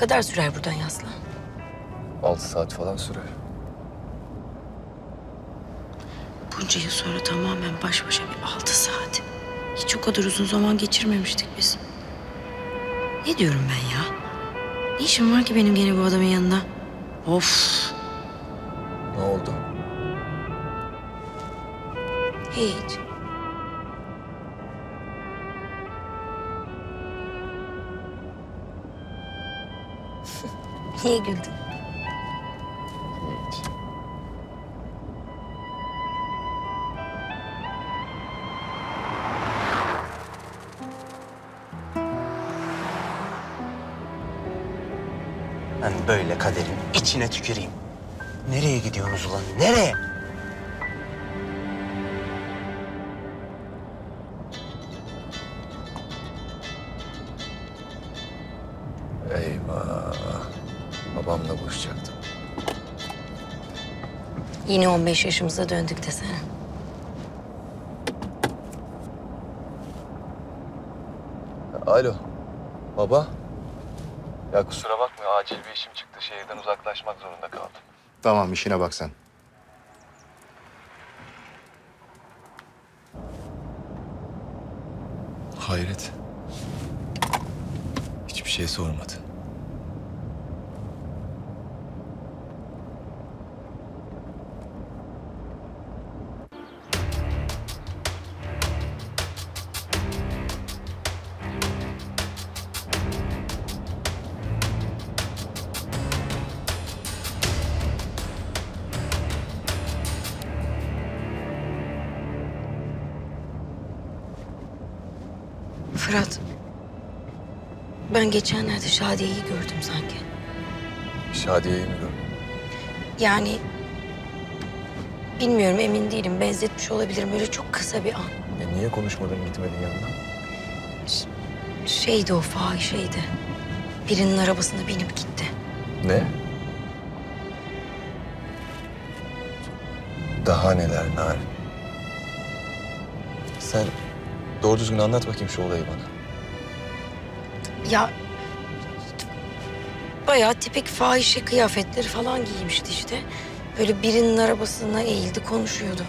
Kadar sürer buradan Yaslı? Altı saat falan sürer. Bunca yıl sonra tamamen baş başa bir altı saat. Hiç o kadar uzun zaman geçirmemiştik biz. Ne diyorum ben ya? Ne işim var ki benim gene bu adamın yanında? Of. Ne oldu? Hiç. Niye güldün? Ben böyle kaderin içine tüküreyim. Nereye gidiyorsunuz ulan? Nereye? Yine 15 yaşımıza döndük desene. Alo. Baba. Ya kusura bakma acil bir işim çıktı. Şehirden uzaklaşmak zorunda kaldım. Tamam işine bak sen. Hayret. Hiçbir şey sormadı. Fırat. Ben geçenlerde Şadiye'yi gördüm sanki. Şadiye'yi mi gördün? Yani bilmiyorum emin değilim. Benzetmiş olabilirim. Böyle çok kısa bir an. E niye konuşmadın gitmedin yanına? Şeydi o fahişeydi. Birinin arabasına binip gitti. Ne? Daha neler Narin? Sen doğru düzgün anlat bakayım şu olayı bana. Ya bayağı tipik fahişe kıyafetleri falan giymişti işte. Böyle birinin arabasına eğildi konuşuyordu.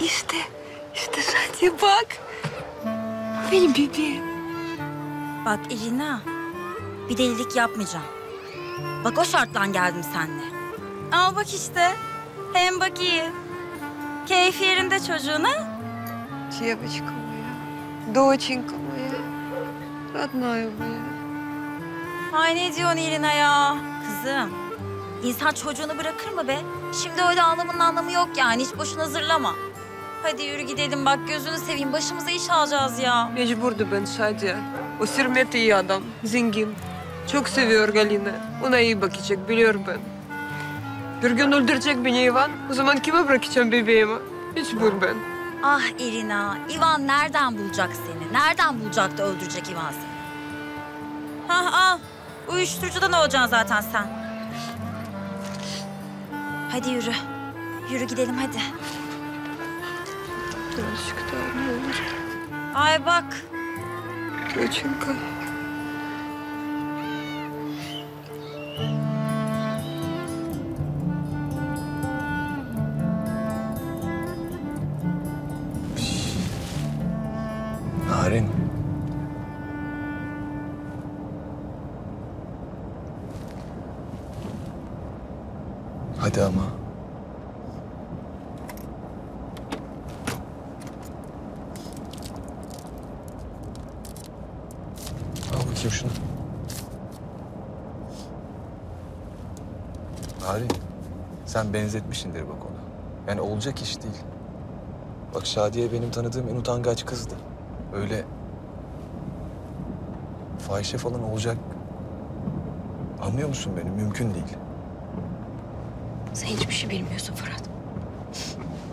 İşte, işte Şadiye bak. Benim bebeğim. Bak Irina, bir delilik yapmayacağım. Bak o şarttan geldim senle. Al bak işte. Hem bak iyi. Keyfi yerinde çocuğuna. Çiğe bıçkı ya. Doğu çinko ya. Ay ne diyorsun İrina ya? Kızım, insan çocuğunu bırakır mı be? Şimdi öyle anlamının anlamı yok yani. Hiç boşuna zırlama. Hadi yürü gidelim bak gözünü seveyim. Başımıza iş alacağız ya. Mecburdu ben Şadiye. O sürmet iyi adam. Zengin. Çok seviyor Galina. Ona iyi bakacak biliyorum ben. Bir gün öldürecek beni Ivan. O zaman kime bırakacağım bebeğimi? Hiç bul ben. Ah Irina, Ivan nereden bulacak seni? Nereden bulacak da öldürecek Ivan seni? Hah al. Uyuşturucudan olacaksın zaten sen. Hadi yürü. Yürü gidelim hadi. Birazcık daha ne olur. Ay bak. Kaçın kal. Narin. Hadi ama. Al bakayım şunu. Narin, sen benzetmişsindir bak ona. Yani olacak iş değil. Bak Şadiye benim tanıdığım en utangaç kızdı. Öyle fahişe falan olacak. Anlıyor musun beni? Mümkün değil. Sen hiçbir şey bilmiyorsun Fırat.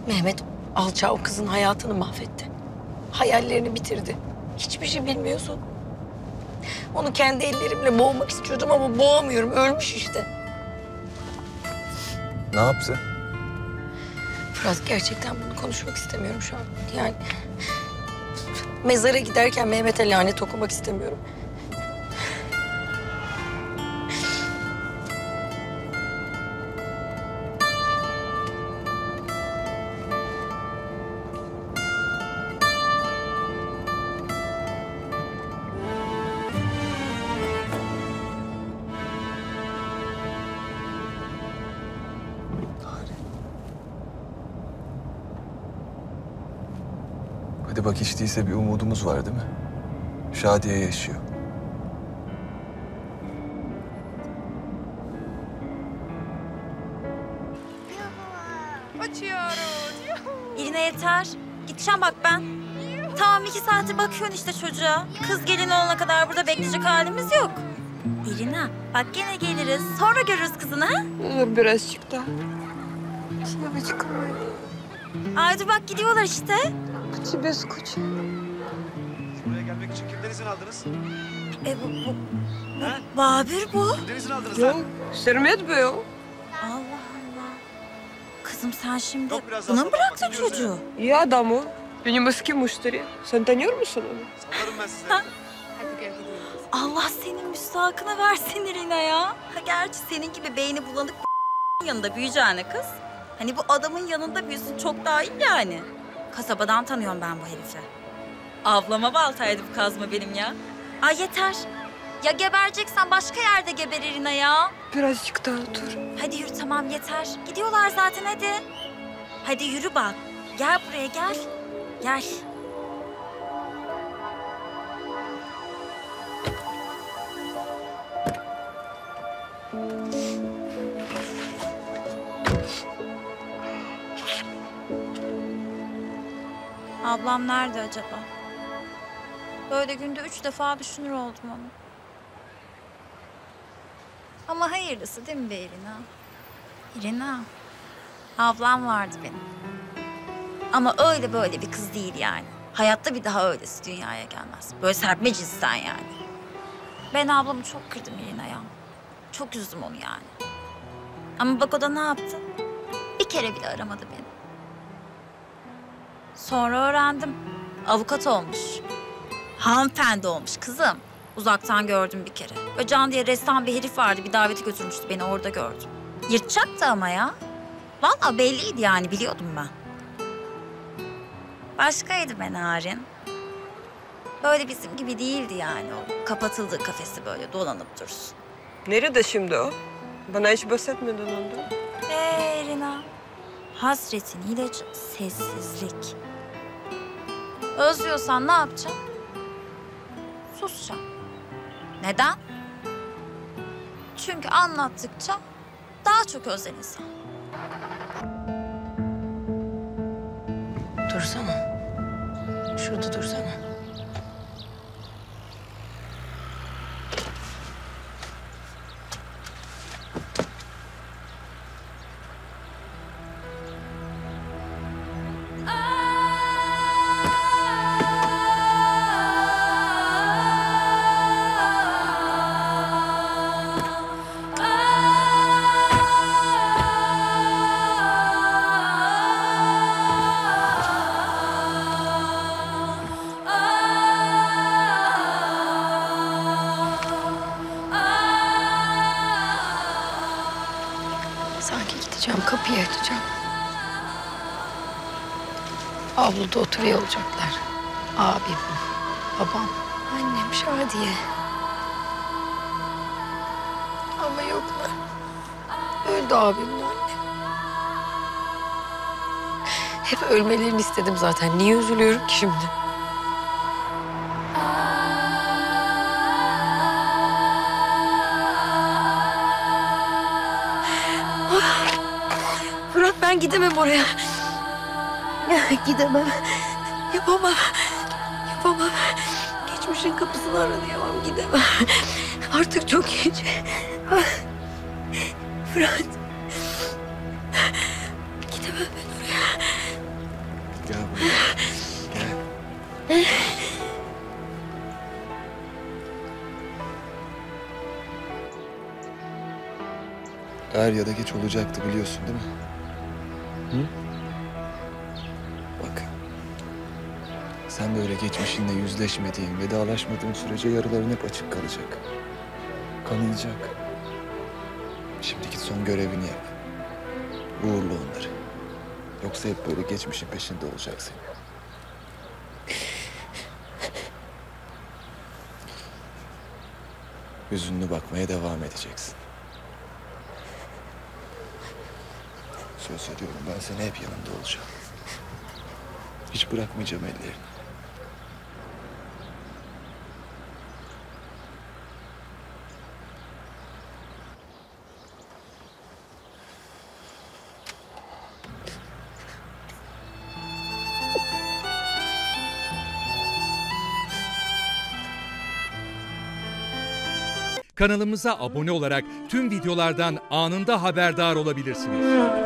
Mehmet Alça o kızın hayatını mahvetti. Hayallerini bitirdi. Hiçbir şey bilmiyorsun. Onu kendi ellerimle boğmak istiyordum ama boğamıyorum. Ölmüş işte. Ne yaptı? Biraz gerçekten bunu konuşmak istemiyorum şu an. Yani mezara giderken Mehmet'e lanet okumak istemiyorum. Hadi bak hiç bir umudumuz var değil mi? Şadiye yaşıyor. İrine yeter. Gideceğim bak ben. Tamam iki saate bakıyorsun işte çocuğa. Kız gelin olana kadar burada bekleyecek halimiz yok. İrina bak gene geliriz. Sonra görürüz kızını ha? Birazcık daha. Şimdi çıkamayın. Ay dur bak gidiyorlar işte. Kıçı bez kıçı. Buraya gelmek için kimden izin aldınız? E bu, bu, bu ha? Babir bu. Kimden izin aldınız Yok, lan? Sermet bu yok. Allah Allah. Kızım sen şimdi Yok, buna mı bıraktın çocuğu? Ya. İyi adam. Benim eski müşteri. Sen tanıyor musun onu? Sanırım ben size. Hadi gel. Allah senin müstahakını versin Irina ya. Ha, gerçi senin gibi beyni bulanık yanında büyüyeceğine kız. Hani bu adamın yanında büyüsün çok daha iyi yani. Kasabadan tanıyorum ben bu herifi. Avlama baltaydı bu kazma benim ya. Ay yeter. Ya gebereceksen başka yerde geber İrina ya. Birazcık daha otur. Hadi yürü tamam yeter. Gidiyorlar zaten hadi. Hadi yürü bak. Gel buraya gel. Gel. Ablam nerede acaba? Böyle günde üç defa düşünür oldum onu. Ama hayırlısı değil mi be Irina? Irina, ablam vardı benim. Ama öyle böyle bir kız değil yani. Hayatta bir daha öylesi dünyaya gelmez. Böyle serpme cinsten yani. Ben ablamı çok kırdım Irina. Çok üzdüm onu yani. Ama bak o da ne yaptı? Bir kere bile aramadı beni. Sonra öğrendim. Avukat olmuş. Hanımefendi olmuş kızım. Uzaktan gördüm bir kere. Böyle Can diye ressam bir herif vardı. Bir davete götürmüştü beni orada gördüm. Yırtacaktı ama ya. Vallahi belliydi yani biliyordum ben. Başkaydı ben Narin. Böyle bizim gibi değildi yani o. Kapatıldığı kafesi böyle dolanıp dursun. Nerede şimdi o? Bana hiç bahsetmedin ondan. Hey Rina. Hasretin ilacı sessizlik. Özlüyorsan ne yapacaksın? Susacaksın. Neden? Çünkü anlattıkça daha çok özler insan. Dursana. Şurada dursana. Kapıyı açacağım. Avluda oturuyor olacaklar. Abim, babam, annem, Şadiye. Ama yoklar. Öldü abimle annem. Hep ölmelerini istedim zaten. Niye üzülüyorum ki şimdi? Fırat ben gidemem oraya. Gidemem. Yapamam. Yapamam. Geçmişin kapısını aralayamam. Gidemem. Artık çok geç. Fırat. Gidemem ben oraya. Gel buraya. Gel. Er ya da geç olacaktı biliyorsun değil mi? Hı? Bak. Sen böyle geçmişinle yüzleşmediğin, vedalaşmadığın sürece yaraların hep açık kalacak. Kanayacak. Şimdiki son görevini yap. Uğurlu onları. Yoksa hep böyle geçmişin peşinde olacaksın. Hüzünlü bakmaya devam edeceksin. Söz veriyorum ben seni hep yanında olacağım. Hiç bırakmayacağım ellerini. Kanalımıza abone olarak tüm videolardan anında haberdar olabilirsiniz.